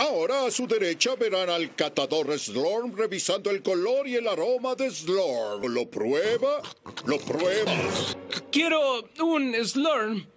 Ahora a su derecha verán al catador Slorm revisando el color y el aroma de Slorm. ¿Lo prueba? ¿Lo prueba? Quiero un Slurm.